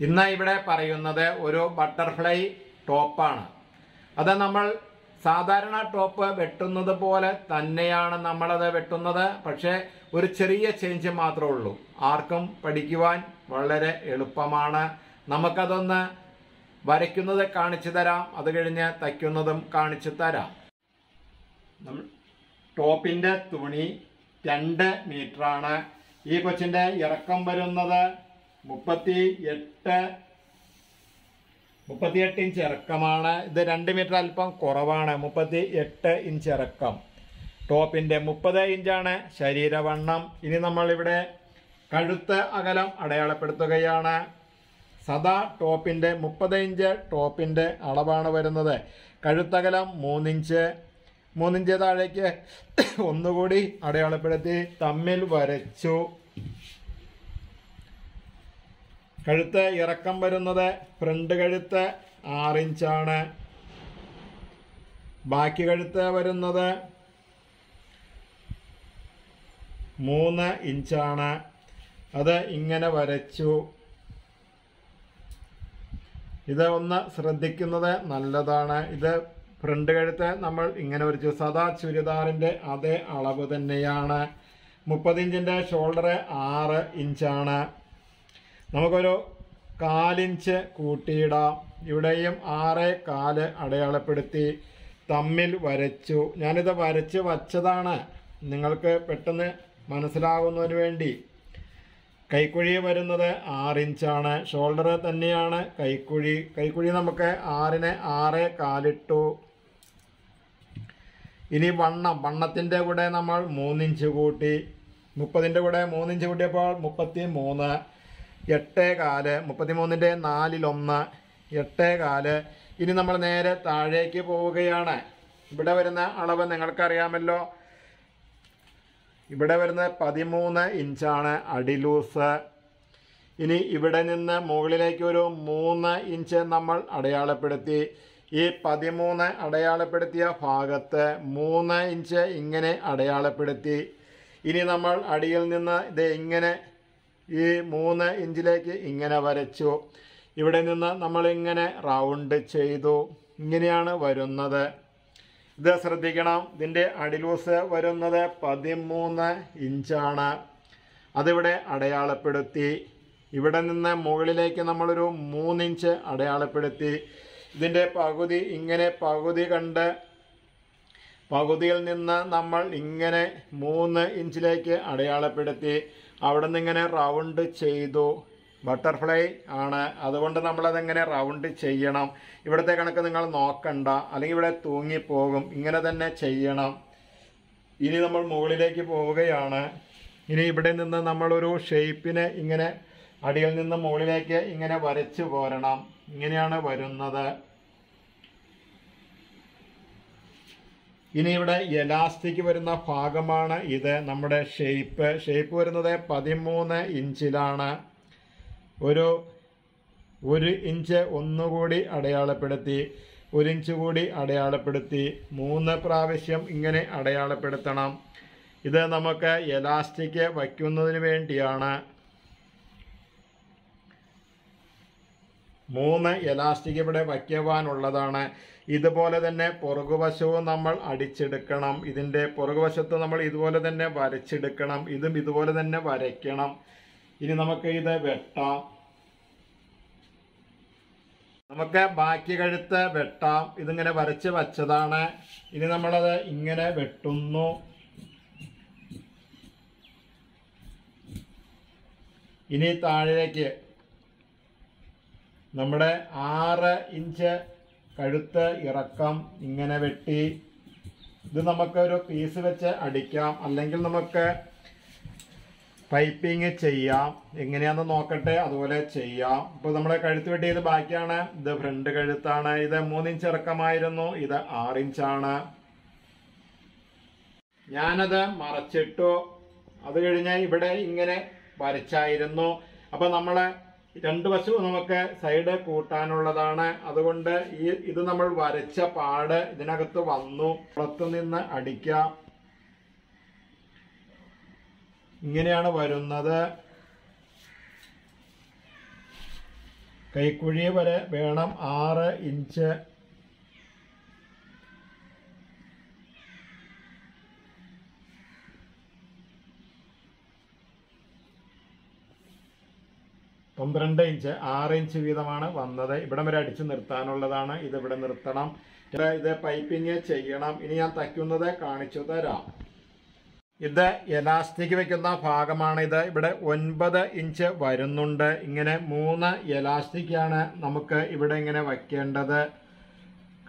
ഇന്ന് ഇവിടെ പറയുന്നത് ഒരു ബട്ടർഫ്ലൈ ടോപ്പാണ്. അത് നമ്മൾ സാധാരണ ടോപ്പ് വെട്ടുന്നത് പോലെ തന്നെയാണ് നമ്മളത് വെട്ടുന്നത്. പക്ഷേ ഒരു ചെറിയ ചേഞ്ച് മാത്രമേ ഉള്ളൂ. ആർക്കും പഠിക്കുവാൻ വളരെ എളുപ്പമാണ്. നമുക്കതൊന്ന് വരയ്ക്കുന്നത് കാണിച്ചു തരാം. അത് കഴിഞ്ഞ് തയ്ക്കുന്നതും കാണിച്ചു തരാം. നമ്മൾ ടോപ്പിന്റെ തുണി രണ്ട് മീറ്ററാണ്. ഈ കൊച്ചിന്റെ ഇറക്കം വരുന്നത് മുപ്പത്തി എട്ട് മുപ്പത്തിയെട്ട് ഇഞ്ച് ഇറക്കമാണ്. ഇത് രണ്ട് മീറ്റർ അല്പം കുറവാണ്. മുപ്പത്തി എട്ട് ഇഞ്ച് ഇറക്കം. ടോപ്പിന്റെ മുപ്പത് ഇഞ്ചാണ് ശരീരവണ്ണം. ഇനി നമ്മളിവിടെ കഴുത്ത് അകലം അടയാളപ്പെടുത്തുകയാണ്. സദാ ടോപ്പിന്റെ മുപ്പത് ഇഞ്ച് ടോപ്പിന്റെ അളവാണ് വരുന്നത്. കഴുത്തകലം മൂന്നിഞ്ച് മൂന്നിഞ്ച് താഴേക്ക് ഒന്നുകൂടി അടയാളപ്പെടുത്തി തമ്മിൽ വരച്ചു. കഴുത്ത് ഇറക്കം വരുന്നത് ഫ്രണ്ട് കഴുത്ത് ആറിഞ്ചാണ്. ബാക്കി കഴുത്ത് വരുന്നത് മൂന്ന് ഇഞ്ചാണ്. അത് ഇങ്ങനെ വരച്ചു. ഇത് ഒന്ന് ശ്രദ്ധിക്കുന്നത് നല്ലതാണ്. ഇത് ഫ്രണ്ട് കഴുത്ത് നമ്മൾ ഇങ്ങനെ വരച്ചു. സദാ ചുരിദാറിന്റെ അതേ അളവ് തന്നെയാണ്. മുപ്പത് ഇഞ്ചിന്റെ ഷോൾഡർ ആറ് ഇഞ്ചാണ്. നമുക്കൊരു കാലിഞ്ച് കൂട്ടിയിടാം. ഇവിടെയും ആറ് കാൽ അടയാളപ്പെടുത്തി തമ്മിൽ വരച്ചു. ഞാനിത് വരച്ച് വച്ചതാണ്. നിങ്ങൾക്ക് പെട്ടെന്ന് മനസ്സിലാകുന്നതിന് വേണ്ടി. കൈക്കുഴി വരുന്നത് ആറിഞ്ചാണ്. ഷോൾഡർ തന്നെയാണ് കൈക്കുഴി. കൈക്കുഴി നമുക്ക് ആറിന് ആറ് കാലിട്ടു. ഇനി വണ്ണം. വണ്ണത്തിന്റെ കൂടെ നമ്മൾ മൂന്നിഞ്ച് കൂട്ടി. മുപ്പതിന്റെ കൂടെ മൂന്നിഞ്ച് കൂട്ടിയപ്പോൾ മുപ്പത്തി മൂന്ന് എട്ടേ കാൽ മുപ്പത്തിമൂന്നിന്റെ നാലിലൊന്ന് എട്ട് കാൽ ഇനി നമ്മൾ നേരെ താഴേക്ക് പോവുകയാണ്. ഇവിടെ വരുന്ന അളവ് നിങ്ങൾക്കറിയാമല്ലോ. ഇവിടെ വരുന്നത് പതിമൂന്ന് ഇഞ്ചാണ് അടിലൂസ് ഇനി ഇവിടെ നിന്ന് മുകളിലേക്ക് ഒരു മൂന്ന് ഇഞ്ച് നമ്മൾ അടയാളപ്പെടുത്തി. ഈ പതിമൂന്ന് അടയാളപ്പെടുത്തിയ ഭാഗത്ത് മൂന്ന് ഇഞ്ച് ഇങ്ങനെ അടയാളപ്പെടുത്തി. ഇനി നമ്മൾ അടിയിൽ നിന്ന് ഇത് ഇങ്ങനെ ഈ മൂന്ന് ഇഞ്ചിലേക്ക് ഇങ്ങനെ വരച്ചു. ഇവിടെ നിന്ന് നമ്മളിങ്ങനെ റൗണ്ട് ചെയ്തു. ഇങ്ങനെയാണ് വരുന്നത്. ഇത് ശ്രദ്ധിക്കണം. ഇതിന്റെ അടിലൂസ് വരുന്നത് പതിമൂന്ന് ഇഞ്ചാണ്. അതിവിടെ അടയാളപ്പെടുത്തി. ഇവിടെ നിന്ന് മുകളിലേക്ക് നമ്മളൊരു മൂന്നിഞ്ച് അടയാളപ്പെടുത്തി. ഇതിന്റെ പകുതി ഇങ്ങനെ പകുതി കണ്ട് പകുതിയിൽ നിന്ന് നമ്മൾ ഇങ്ങനെ മൂന്ന് ഇഞ്ചിലേക്ക് അടയാളപ്പെടുത്തി. അവിടെ നിന്ന് ഇങ്ങനെ റൗണ്ട് ചെയ്തു. ബട്ടർഫ്ലൈ ആണ്. അതുകൊണ്ട് നമ്മളതെങ്ങനെ റൗണ്ട് ചെയ്യണം. ഇവിടുത്തെ കണക്ക് നിങ്ങൾ നോക്കണ്ട. അല്ലെങ്കിൽ ഇവിടെ തൂങ്ങിപ്പോകും. ഇങ്ങനെ തന്നെ ചെയ്യണം. ഇനി നമ്മൾ മുകളിലേക്ക് പോവുകയാണ്. ഇനി ഇവിടെ നിന്ന് നമ്മളൊരു ഷേപ്പിനെ ഇങ്ങനെ അടിയിൽ നിന്ന് മുകളിലേക്ക് ഇങ്ങനെ വരച്ചു പോരണം. ഇങ്ങനെയാണ് വരുന്നത്. ഇനി ഇവിടെ എലാസ്റ്റിക് വരുന്ന ഭാഗമാണ് ഇത്. നമ്മുടെ ഷേപ്പ് ഷേപ്പ് വരുന്നത് പതിമൂന്ന് ഇഞ്ചിലാണ്. ഒരു ഒരു ഇഞ്ച് ഒന്നുകൂടി അടയാളപ്പെടുത്തി ഒരു ഇഞ്ച് കൂടി അടയാളപ്പെടുത്തി. മൂന്ന് പ്രാവശ്യം ഇങ്ങനെ അടയാളപ്പെടുത്തണം. ഇത് നമുക്ക് എലാസ്റ്റിക് വയ്ക്കുന്നതിന് വേണ്ടിയാണ്. മൂന്ന് എലാസ്റ്റിക് ഇവിടെ വയ്ക്കുവാനുള്ളതാണ്. ഇതുപോലെ തന്നെ പുറകുവശവും നമ്മൾ അടിച്ചെടുക്കണം. ഇതിന്റെ പുറകുവശത്ത് നമ്മൾ ഇതുപോലെ തന്നെ വരച്ചെടുക്കണം. ഇതും ഇതുപോലെ തന്നെ വരയ്ക്കണം. ഇനി നമുക്ക് ഇത് വെട്ടാം. നമുക്ക് ബാക്കി കഴുത്ത് വെട്ടാം. ഇതിങ്ങനെ വരച്ച് വച്ചതാണ്. ഇനി നമ്മളത് ഇങ്ങനെ വെട്ടുന്നു. ഇനി താഴേക്ക് നമ്മുടെ ആറ് ഇഞ്ച് കഴുത്ത് ഇറക്കം ഇങ്ങനെ വെട്ടി ഇത് നമുക്ക് ഒരു പീസ് വെച്ച് അടിക്കാം. അല്ലെങ്കിൽ നമുക്ക് പൈപ്പിങ് ചെയ്യാം. എങ്ങനെയാണെന്ന് നോക്കട്ടെ അതുപോലെ ചെയ്യാം. ഇപ്പോൾ നമ്മുടെ കഴുത്ത് വെട്ടി ഇത് ബാക്കിയാണ്. ഇത് ഫ്രണ്ട് കഴുത്താണ്. ഇത് മൂന്നിഞ്ച് ഇറക്കമായിരുന്നു. ഇത് ആറിഞ്ചാണ്. ഞാനത് മറച്ചിട്ടു. അത് കഴിഞ്ഞ് ഇവിടെ ഇങ്ങനെ വരച്ചായിരുന്നു. അപ്പൊ നമ്മൾ രണ്ട് വശവും നമുക്ക് സൈഡ് കൂട്ടാനുള്ളതാണ്. അതുകൊണ്ട് ഈ ഇത് നമ്മൾ വരച്ച പാട് ഇതിനകത്ത് വന്നു. പുറത്തു നിന്ന് അടിക്കാം ഇങ്ങനെയാണ് വരുന്നത്. കൈക്കുഴി വരെ വേണം ആറ് ഇഞ്ച് പന്ത്രണ്ട് ഇഞ്ച് ആറ് ഇഞ്ച് വീതമാണ് വന്നത്. ഇവിടം വരെ അടിച്ച് നിർത്താനുള്ളതാണ്. ഇത് ഇവിടെ നിർത്തണം. ഇത് പൈപ്പിങ് ചെയ്യണം. ഇനി ഞാൻ തയ്ക്കുന്നത് കാണിച്ചു തരാം. ഇത് എലാസ്റ്റിക് വെക്കുന്ന ഭാഗമാണ് ഇത്. ഇവിടെ ഒൻപത് ഇഞ്ച് വരുന്നുണ്ട്. ഇങ്ങനെ മൂന്ന് എലാസ്റ്റിക് ആണ് നമുക്ക് ഇവിടെ ഇങ്ങനെ വയ്ക്കേണ്ടത്.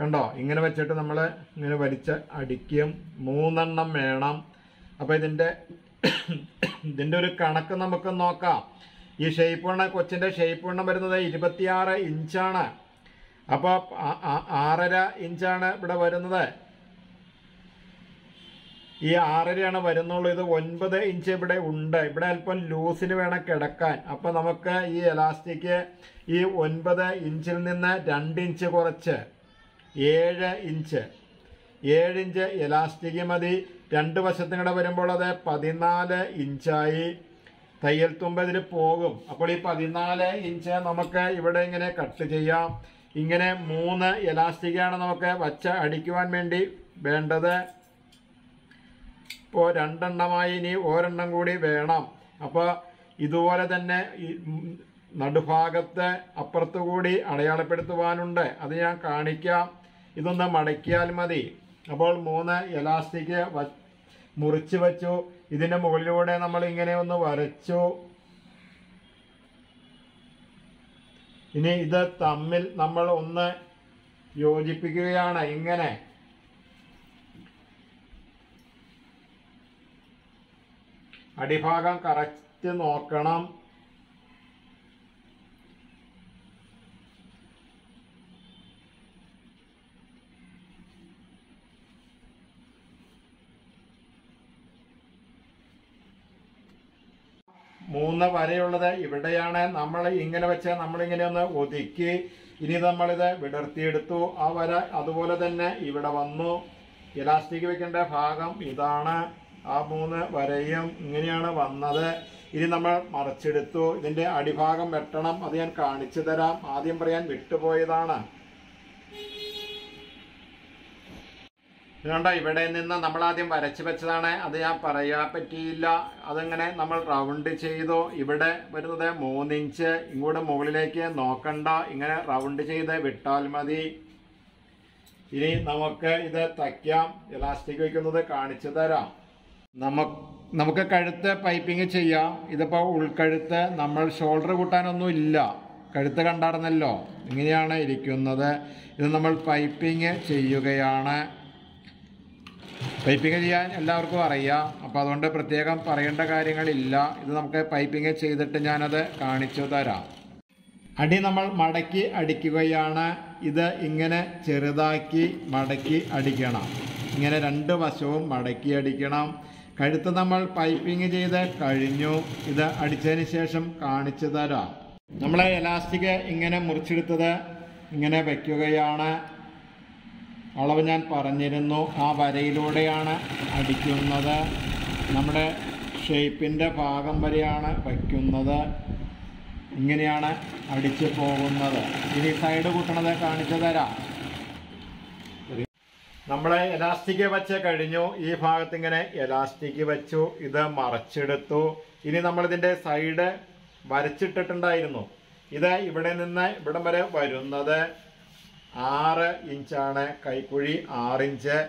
കണ്ടോ? ഇങ്ങനെ വെച്ചിട്ട് നമ്മൾ ഇങ്ങനെ വലിച്ച് അടിക്കും. മൂന്നെണ്ണം വേണം. അപ്പോൾ ഇതിന്റെ ഇതിന്റെ ഒരു കണക്ക് നമുക്ക് നോക്കാം. ഈ ഷേപ്പ് വണ്ണം കൊച്ചിന്റെ ഷേപ്പ് വണ്ണം വരുന്നത് ഇരുപത്തിയാറ് ഇഞ്ചാണ് അപ്പോൾ ആറര ഇഞ്ചാണ് ഇവിടെ വരുന്നത്. ഈ ആറരയാണ് വരുന്നുള്ളൂ. ഇത് ഒൻപത് ഇഞ്ച് ഇവിടെ ഉണ്ട്. ഇവിടെ അല്പം ലൂസിന് വേണം കിടക്കാൻ. അപ്പോൾ നമുക്ക് ഈ എലാസ്റ്റിക് ഈ ഒൻപത് ഇഞ്ചിൽ നിന്ന് രണ്ട് ഇഞ്ച് കുറച്ച്. ഏഴ് ഇഞ്ച് ഏഴ് ഇഞ്ച് എലാസ്റ്റിക് മതി. രണ്ട് വശത്തും കൂടെ വരുമ്പോൾ അത് പതിനാല് ഇഞ്ചായി തയ്യൽ തുമ്പ് പോകും. അപ്പോൾ ഈ പതിനാല് ഇഞ്ച് നമുക്ക് ഇവിടെ ഇങ്ങനെ കട്ട് ചെയ്യാം. ഇങ്ങനെ മൂന്ന് എലാസ്റ്റിക്കാണ് നമുക്ക് വച്ച അടിക്കുവാൻ വേണ്ടി വേണ്ടത്. ഇപ്പോൾ രണ്ടെണ്ണമായി ഇനി ഒരെണ്ണം കൂടി വേണം. അപ്പോൾ ഇതുപോലെ തന്നെ നടുഭാഗത്ത് അപ്പുറത്ത് കൂടി അടയാളപ്പെടുത്തുവാനുണ്ട്. അത് ഞാൻ കാണിക്കാം. ഇതൊന്ന് മടക്കിയാൽ മതി. അപ്പോൾ മൂന്ന് എലാസ്റ്റിക് മുറിച്ച് വെച്ചു. ഇതിന്റെ മുകളിലൂടെ നമ്മൾ ഇങ്ങനെ ഒന്ന് വരച്ചു. ഇനി ഇത് തമ്മിൽ നമ്മൾ ഒന്ന് യോജിപ്പിക്കുകയാണ്. ഇങ്ങനെ. അടിഭാഗം കറക്റ്റ് നോക്കണം. വരയുള്ളത് ഇവിടെയാണ്. നമ്മൾ ഇങ്ങനെ വെച്ച് നമ്മളിങ്ങനെ ഒന്ന് ഒതുക്കി. ഇനി നമ്മളിത് വിടർത്തിയെടുത്തു. ആ വര അതുപോലെ തന്നെ ഇവിടെ വന്നു. ഇലാസ്റ്റിക് വെക്കേണ്ട ഭാഗം ഇതാണ്. ആ മൂന്ന് വരയും ഇങ്ങനെയാണ് വന്നത്. ഇനി നമ്മൾ മറച്ചെടുത്തു. ഇതിന്റെ അടിഭാഗം വെട്ടണം. അത് ഞാൻ കാണിച്ചു തരാം. ആദ്യം പറയാൻ വിട്ടുപോയതാണ്. ഇതുകൊണ്ട് ഇവിടെ നിന്ന് നമ്മൾ ആദ്യം വരച്ചു വെച്ചതാണ്. അത് ഞാൻ പറയാൻ പറ്റിയില്ല. അതങ്ങനെ നമ്മൾ റൗണ്ട് ചെയ്തു. ഇവിടെ വരുന്നത് മൂന്നിഞ്ച്. ഇങ്ങോട്ട് മുകളിലേക്ക് നോക്കണ്ട. ഇങ്ങനെ റൗണ്ട് ചെയ്ത് വിട്ടാൽ മതി. ഇനി നമുക്ക് ഇത് തയ്ക്കാം. ഇലാസ്റ്റിക് വയ്ക്കുന്നത് കാണിച്ചു തരാം. നമുക്ക് കഴുത്ത് പൈപ്പിംഗ് ചെയ്യാം. ഇതിപ്പോൾ ഉൾക്കഴുത്ത് നമ്മൾ ഷോൾഡർ കൂട്ടാനൊന്നും ഇല്ല. കഴുത്ത് കണ്ടായിരുന്നല്ലോ. ഇങ്ങനെയാണ് ഇരിക്കുന്നത്. ഇത് നമ്മൾ പൈപ്പിംഗ് ചെയ്യുകയാണ്. പൈപ്പിംഗ് ചെയ്യാൻ എല്ലാവർക്കും അറിയാം. അപ്പോൾ അതുകൊണ്ട് പ്രത്യേകം പറയേണ്ട കാര്യങ്ങളില്ല. ഇത് നമുക്ക് പൈപ്പിംഗ് ചെയ്തിട്ട് ഞാനത് കാണിച്ചു തരാം. അടി നമ്മൾ മടക്കി അടിക്കുകയാണ്. ഇത് ഇങ്ങനെ ചെറുതാക്കി മടക്കി അടിക്കണം. ഇങ്ങനെ രണ്ട് വശവും മടക്കി അടിക്കണം. കഴുത്ത് നമ്മൾ പൈപ്പിംഗ് ചെയ്ത് കഴിഞ്ഞു. ഇത് അടിച്ചതിന് ശേഷം കാണിച്ചു തരാം. നമ്മളെ എലാസ്റ്റിക് ഇങ്ങനെ മുറിച്ചെടുത്തത് ഇങ്ങനെ വയ്ക്കുകയാണ് അളവ് ഞാൻ പറഞ്ഞിരുന്നു. ആ വരയിലൂടെയാണ് അടിക്കുന്നത്. നമ്മുടെ ഷേപ്പിന്റെ ഭാഗം വരെയാണ് വയ്ക്കുന്നത്. ഇങ്ങനെയാണ് അടിച്ചു പോകുന്നത്. ഇനി സൈഡ് കൂട്ടണത് കാണിച്ചു തരാം. നമ്മൾ എലാസ്റ്റിക് വെച്ച് കഴിഞ്ഞു. ഈ ഭാഗത്ത് ഇങ്ങനെ എലാസ്റ്റിക് വെച്ചു. ഇത് മറച്ചെടുത്തു. ഇനി നമ്മളിതിന്റെ സൈഡ് വരച്ചിട്ടിട്ടുണ്ടായിരുന്നു. ഇത് ഇവിടെ നിന്ന് ഇവിടം വരെ വരുന്നത്. ആറ് ഇഞ്ചാണ് കൈക്കുഴി ആറ് ഇഞ്ച്.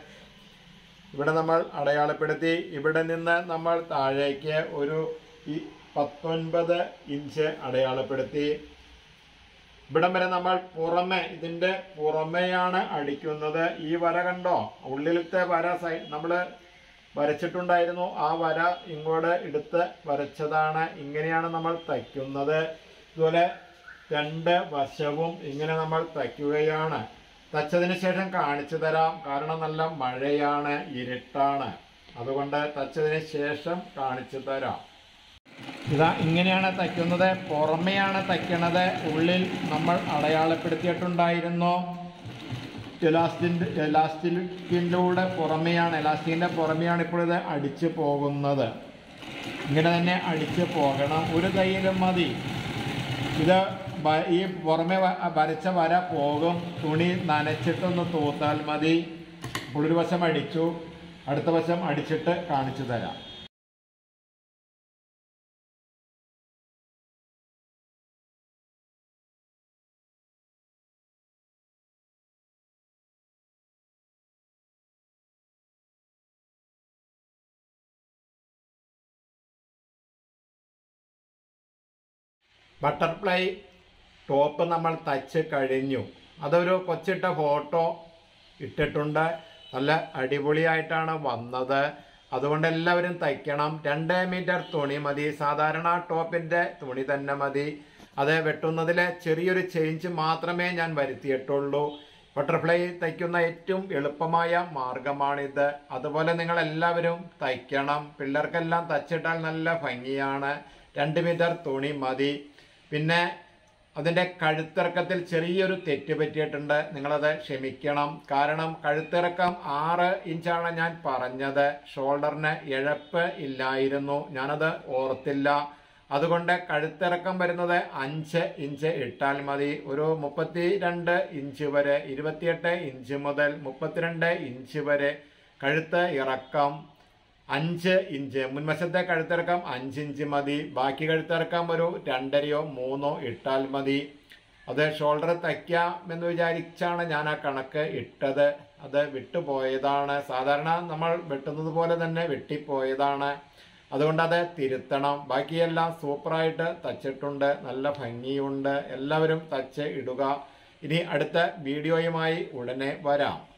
ഇവിടെ നമ്മൾ അടയാളപ്പെടുത്തി. ഇവിടെ നിന്ന് നമ്മൾ താഴേക്ക് ഒരു പത്തൊൻപത് ഇഞ്ച് അടയാളപ്പെടുത്തി. ഇവിടം വരെ നമ്മൾ പുറമെ ഇതിന്റെ പുറമെയാണ് അടിക്കുന്നത്. ഈ വര കണ്ടോ? ഉള്ളിലത്തെ വര സൈ നമ്മൾ വരച്ചിട്ടുണ്ടായിരുന്നു. ആ വര ഇങ്ങോട്ട് എടുത്ത് വരച്ചതാണ്. ഇങ്ങനെയാണ് നമ്മൾ തയ്ക്കുന്നത്. ഇതുപോലെ രണ്ട് വശവും ഇങ്ങനെ നമ്മൾ തയ്ക്കുകയാണ് തച്ചതിന് ശേഷം കാണിച്ചു തരാം. കാരണം നല്ല മഴയാണ് ഇരുട്ടാണ്. അതുകൊണ്ട് തച്ചതിന് ശേഷം കാണിച്ചു തരാം. ഇതാ ഇങ്ങനെയാണ് തയ്ക്കുന്നത്. പുറമെയാണ് തയ്ക്കണത്. ഉള്ളിൽ നമ്മൾ അടയാളപ്പെടുത്തിയിട്ടുണ്ടായിരുന്നു. എലാസ്റ്റിന്റെ എലാസ്റ്റിക്കിന്റെ പുറമെയാണ് എലാസ്റ്റിക്കിന്റെ പുറമെയാണ് ഇപ്പോൾ ഇത് അടിച്ചു പോകുന്നത്. ഇങ്ങനെ തന്നെ അടിച്ചു പോകണം. ഒരു തയ്യലും മതി. ഇത് ഈ പുറമെ വരച്ച വര പോകും. തുണി നനച്ചിട്ടൊന്ന് തൂത്താൽ മതി. ഉള്ളൊരു വശം അടിച്ചു. അടുത്ത വശം അടിച്ചിട്ട് കാണിച്ചു തരാം. ബട്ടർഫ്ലൈ ടോപ്പ് നമ്മൾ തച്ച് കഴിഞ്ഞു. അതൊരു കൊച്ചിട്ട ഫോട്ടോ ഇട്ടിട്ടുണ്ട്. നല്ല അടിപൊളിയായിട്ടാണ് വന്നത്. അതുകൊണ്ട് എല്ലാവരും തയ്ക്കണം. രണ്ട് മീറ്റർ തുണി മതി. സാധാരണ ടോപ്പിന്റെ തുണി തന്നെ മതി. അത് വെട്ടുന്നതിലെ ചെറിയൊരു ചേഞ്ച് മാത്രമേ ഞാൻ വരുത്തിയിട്ടുള്ളൂ. ബട്ടർഫ്ലൈ തയ്ക്കുന്ന ഏറ്റവും എളുപ്പമായ മാർഗമാണിത്. അതുപോലെ നിങ്ങൾ എല്ലാവരും തയ്ക്കണം. പിള്ളേർക്കെല്ലാം തച്ചിട്ടാൽ നല്ല ഭംഗിയാണ്. രണ്ട് മീറ്റർ തുണി മതി. പിന്നെ അതിന്റെ കഴുത്തിറക്കത്തിൽ ചെറിയൊരു തെറ്റ് പറ്റിയിട്ടുണ്ട്. നിങ്ങളത് ക്ഷമിക്കണം. കാരണം കഴുത്തിറക്കം ആറ് ഇഞ്ചാണ് ഞാൻ പറഞ്ഞത്. ഷോൾഡറിന് ഇഴപ്പ് ഇല്ലായിരുന്നു. ഞാനത് ഓർത്തില്ല. അതുകൊണ്ട് കഴുത്തിറക്കം വരുന്നത് അഞ്ച് ഇഞ്ച് ഇട്ടാൽ മതി. ഒരു മുപ്പത്തി രണ്ട് ഇഞ്ച് വരെ ഇരുപത്തിയെട്ട് ഇഞ്ച് മുതൽ മുപ്പത്തിരണ്ട് ഇഞ്ച് വരെ കഴുത്ത് ഇറക്കം. അഞ്ച് ഇഞ്ച്. മുൻവശത്തെ കഴുത്തിറക്കം അഞ്ച് ഇഞ്ച് മതി. ബാക്കി കഴുത്തിറക്കം ഒരു രണ്ടരയോ മൂന്നോ ഇട്ടാൽ മതി. അത് ഷോൾഡർ തയ്ക്കാം എന്ന് വിചാരിച്ചാണ് ഞാൻ ആ കണക്ക് ഇട്ടത്. അത് വിട്ടുപോയതാണ്. സാധാരണ നമ്മൾ വെട്ടുന്നത് പോലെ തന്നെ വെട്ടിപ്പോയതാണ്. അതുകൊണ്ട് അത് തിരുത്തണം. ബാക്കിയെല്ലാം സൂപ്പറായിട്ട് തച്ചിട്ടുണ്ട്. നല്ല ഭംഗിയുണ്ട്. എല്ലാവരും തച്ച് ഇടുക. ഇനി അടുത്ത വീഡിയോയുമായി ഉടനെ വരാം.